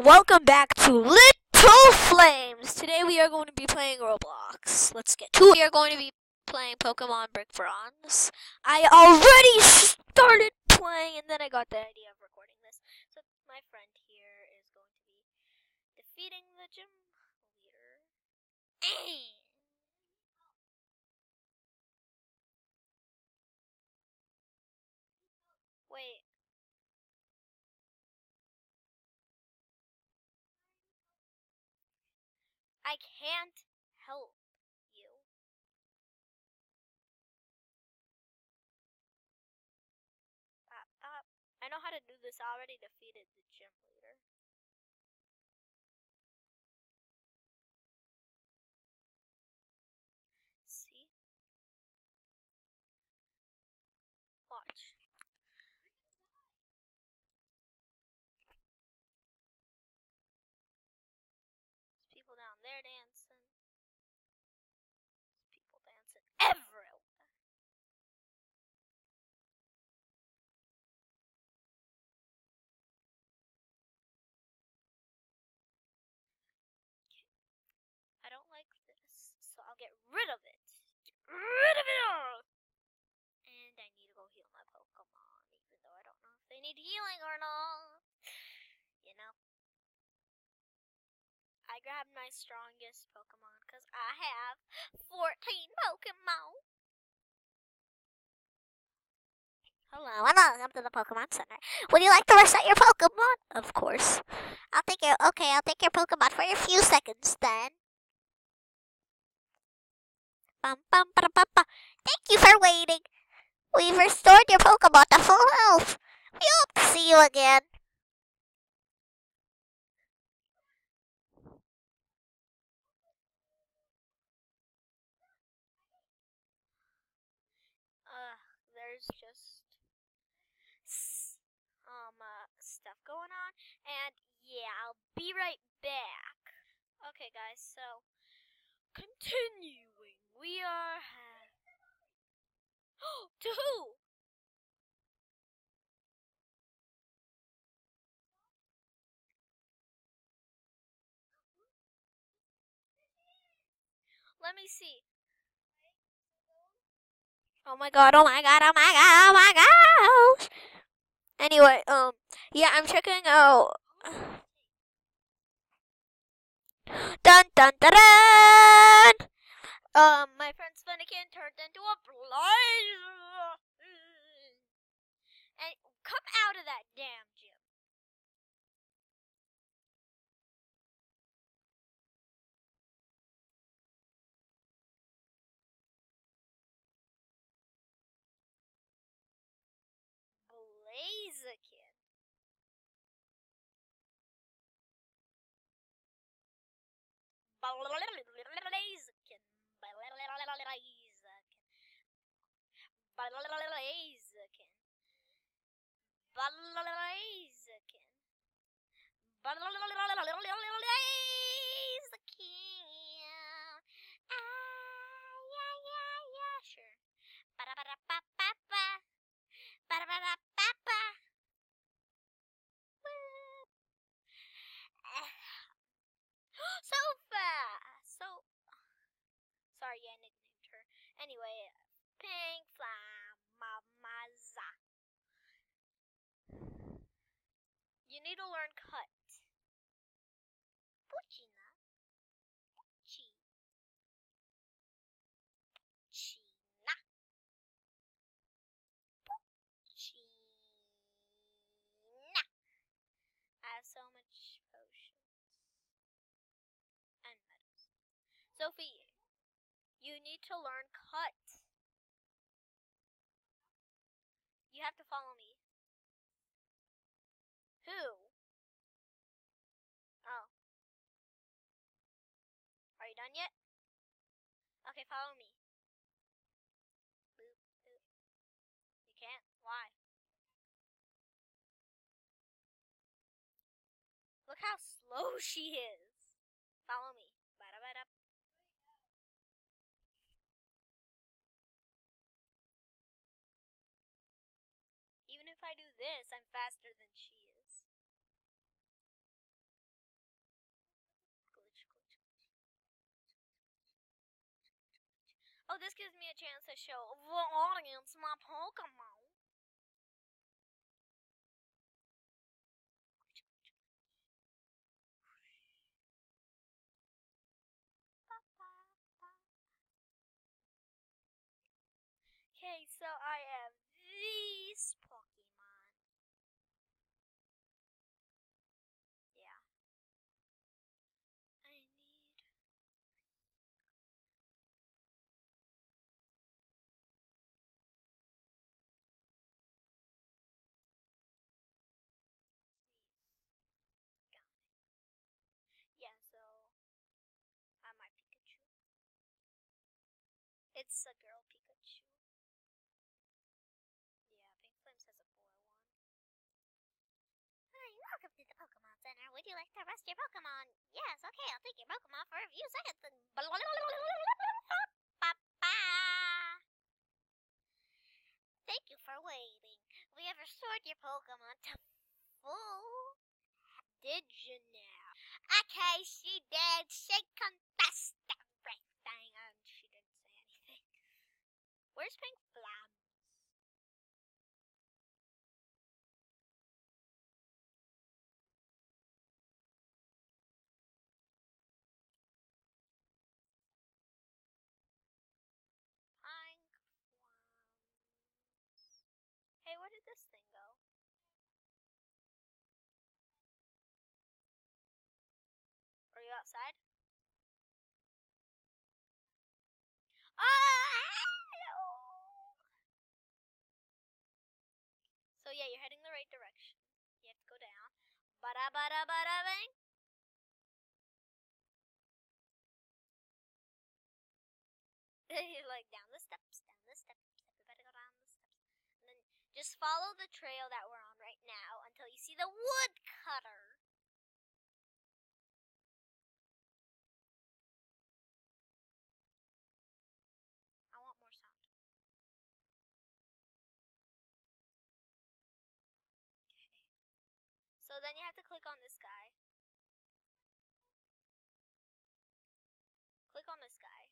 Welcome back to Littil Flames. Today we are going to be playing Roblox. Let's get to it. We are going to be playing Pokemon Brick Bronze. I already started playing and then I got the idea of recording this. So my friend here is going to be defeating the gym leader. Wait. I can't help you. Uh, uh, I know how to do this. I already defeated the gym leader. See? Watch. There's there dancing. People dancing everywhere. I don't like this, so I'll get rid of it. Get rid of it all! And I need to go heal my Pokemon, even though I don't know if they need healing or not. You know? I grabbed my strongest Pokemon because I have 14 Pokemon. Hello and welcome to the Pokemon Center. Would you like to reset your Pokemon? Of course. I'll take your okay, I'll take your Pokemon for a few seconds then. Bum, bum, ba, ba, ba. Thank you for waiting. We've restored your Pokemon to full health. We hope to see you again. Uh, there's just s- um uh, stuff going on, and yeah, I'll be right back. Okay, guys, so continuing, we are to who? Let me see. Oh my god, oh my god, oh my god, oh my gosh. Anyway, um, yeah, I'm checking out. Dun dun dun dun! Um, my friend Spinnikin turned into a blazer. And come out of that damn gym. Sure. Ba-da-ba-da-ba-ba-ba. Ba-da-ba-da-ba-ba. Woo. so fast. So sorry, I nicknamed her. Anyway, pink flamaza. You need to learn cut. Puchina. Puchi. Puchina. Puchina. I have so much potions and medals. Sophie, you need to learn cut. You have to follow me. Who? Oh. Are you done yet? Okay, follow me. You can't? Why? Look how slow she is. Follow me. if I do this, I'm faster than she is. Oh, this gives me a chance to show the audience my Pokemon. Okay, so I am the It's a girl Pikachu. Yeah, Pink Flames has a boy one. Hi, welcome to the Pokemon Center. Would you like to rest your Pokemon? Yes, okay, I'll take your Pokemon for a few seconds and Thank you for waiting. We have restored your Pokemon to full. Did you now? Okay, she did. She confessed Pink Flames? Pink Flames. Hey, where did this thing go? Are you outside? So yeah, you're heading the right direction. You have to go down. Bada bada bada bang. like down the steps, down the steps. Everybody go down the steps. And then just follow the trail that we're on right now until you see the woodcutter. Then you have to click on this guy. Click on this guy.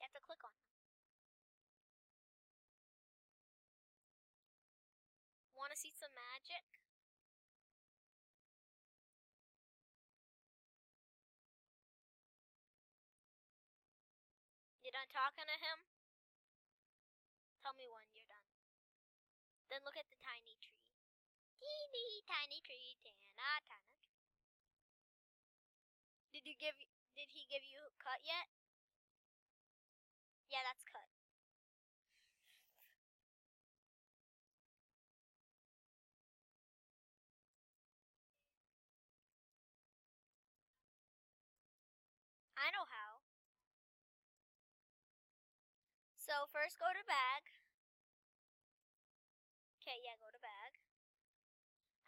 You have to click on him. Want to see some magic? Done talking to him? Tell me when you're done. Then look at the tiny tree. Teeny tiny tree, tana tana. Did you give? Did he give you cut yet? Yeah, that's cut. I know how. So first go to bag. Okay, yeah, go to bag.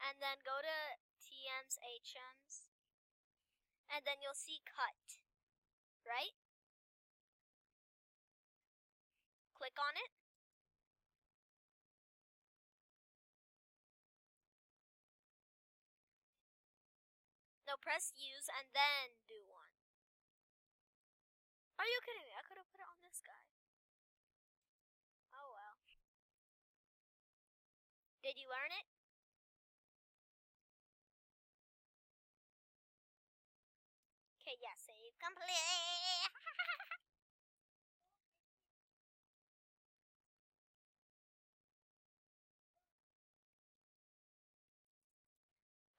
And then go to TM's HM's. And then you'll see cut. Right? Click on it. No, press use and then do one. Are you kidding me? I could have put it on this guy. Oh well. Did you learn it? Okay, yeah, save Complete.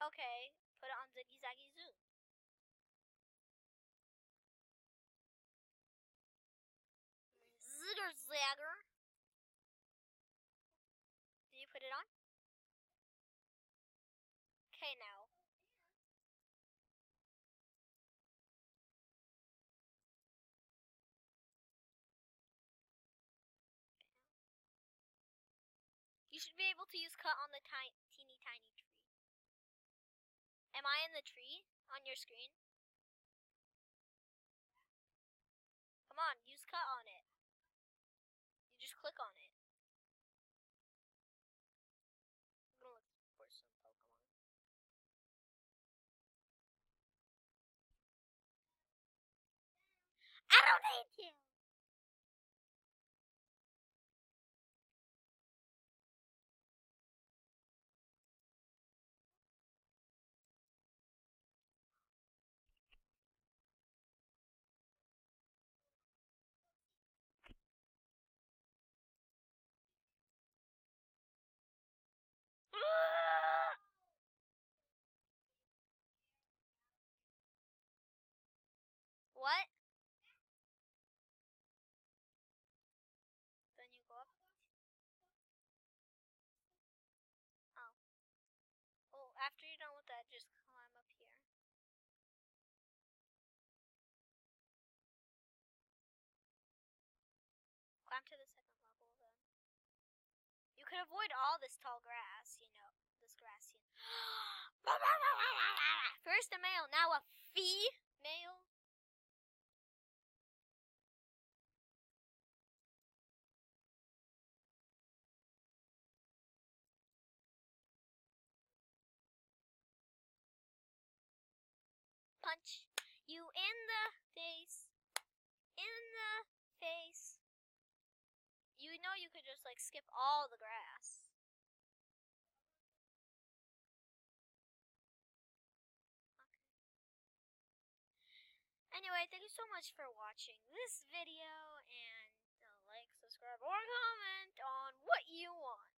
Okay, put it on Ziggy Zaggy Zoo. Zigger zagger. You should be able to use cut on the ti teeny tiny tree. Am I in the tree on your screen? Come on, use cut on it. You just click on it. I don't need you. What? Then you go up. Oh. Oh, after you're done with that, just climb up here. Climb to the second level then. You could avoid all this tall grass, you know, this grass. You First a male, now a female. Punch you in the face. In the face. You know you could just like skip all the grass. Anyway, thank you so much for watching this video and uh, like, subscribe, or comment on what you want.